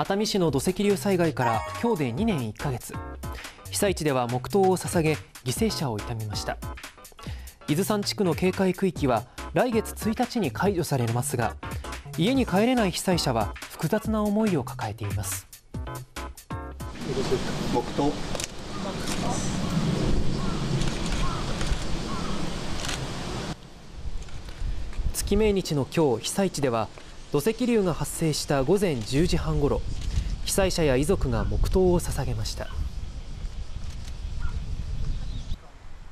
熱海市の土石流災害から今日で2年1ヶ月。被災地では黙祷を捧げ犠牲者を悼みました。伊豆山地区の警戒区域は来月1日に解除されますが家に帰れない被災者は複雑な思いを抱えています。黙祷。月命日の今日被災地では土石流が発生した午前10時半ごろ被災者や遺族が黙祷を捧げました。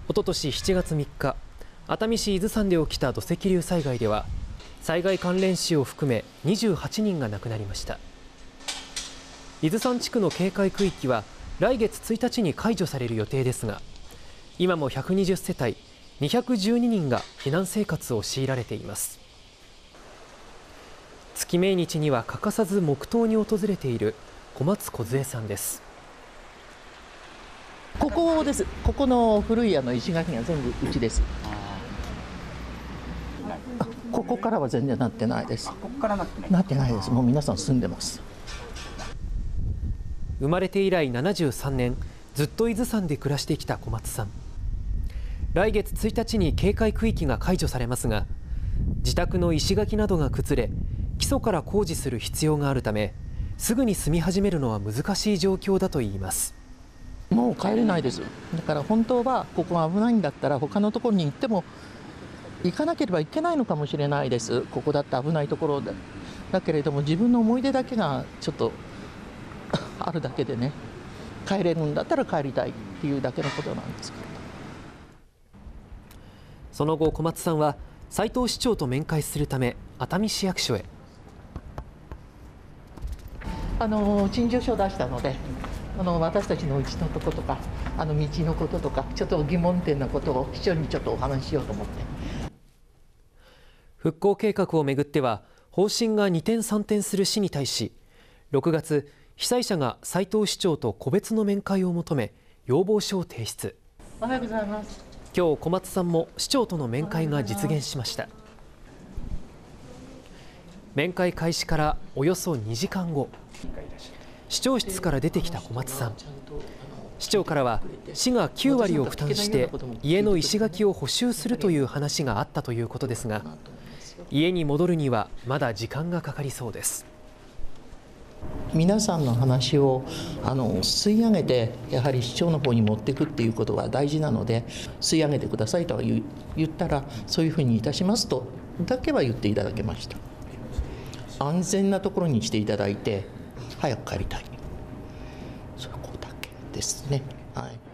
おととし7月3日熱海市伊豆山で起きた土石流災害では災害関連死を含め28人が亡くなりました。伊豆山地区の警戒区域は来月1日に解除される予定ですが今も120世帯212人が避難生活を強いられています。月命日には欠かさず黙祷に訪れている小松梢さんです。ここです。ここの古いあの石垣が全部うちです。あここからは全然なってないです。ここからなってない。なってないです。もう皆さん住んでます。生まれて以来73年ずっと伊豆山で暮らしてきた小松さん。来月1日に警戒区域が解除されますが自宅の石垣などが崩れ基礎から工事する必要があるためすぐに住み始めるのは難しい状況だといいます。もう帰れないです。だから本当はここが危ないんだったら他のところに行っても行かなければいけないのかもしれないです。ここだって危ないところでだけれども自分の思い出だけがちょっとあるだけでね帰れるんだったら帰りたいっていうだけのことなんですけど。その後小松さんは斉藤市長と面会するため熱海市役所へあの陳情書を出したのであの私たちのうちのとことかあの道のこととかちょっと疑問点なことを市長にちょっとお話ししようと思って。復興計画をめぐっては方針が二転三転する市に対し6月被災者が斉藤市長と個別の面会を求め要望書を提出。おはようございます。今日小松さんも市長との面会が実現しました。面会開始からおよそ2時間後市長室から出てきた小松さん。市長からは市が9割を負担して家の石垣を補修するという話があったということですが家に戻るにはまだ時間がかかりそうです。皆さんの話をあの吸い上げてやはり市長の方に持っていくっていうことが大事なので吸い上げてくださいとは言言ったらそういうふうにいたしますとだけは言っていただけました。安全なところにしていただいて早く帰りたい。そこだけですね。はい。